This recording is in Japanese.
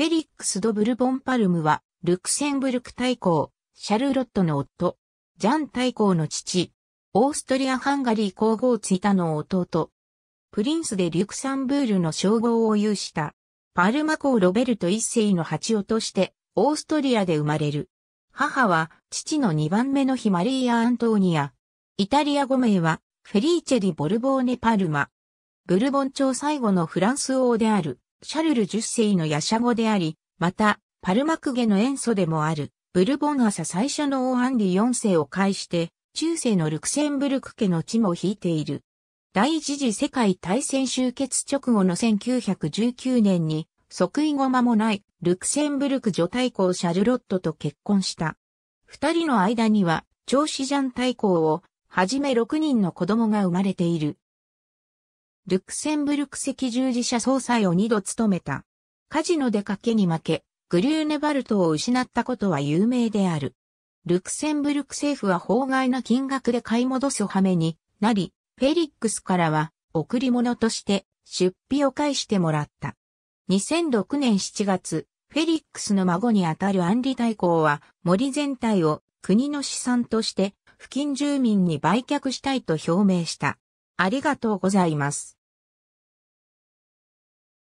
フェリックス・ド・ブルボン・パルムは、ルクセンブルク大公、シャルロットの夫、ジャン大公の父、オーストリア・ハンガリー皇后ツイタの弟、プリンスでリュクサンブールの称号を有した、パルマ公ロベルト一世の八男として、オーストリアで生まれる。母は、父の二番目の日マリーア・アントーニア。イタリア語名は、フェリーチェ・ディ・ボルボーネ・パルマ。ブルボン朝最後のフランス王である。シャルル10世のヤシャ語であり、また、パルマクゲの塩素でもある、ブルボン朝最初の王アンリ4世を介して、中世のルクセンブルク家の地も引いている。第一次世界大戦終結直後の1919年に、即位後間もない、ルクセンブルク女大公シャルロットと結婚した。二人の間には、長子ジャン大公を、はじめ6人の子供が生まれている。ルクセンブルク赤十字社総裁を2度務めた。カジノで賭けに負け、グリューネバルトを失ったことは有名である。ルクセンブルク政府は法外な金額で買い戻す羽目になり、フェリックスからは贈り物として出費を返してもらった。2006年7月、フェリックスの孫にあたるアンリ大公は森全体を国の資産として付近住民に売却したいと表明した。ありがとうございます。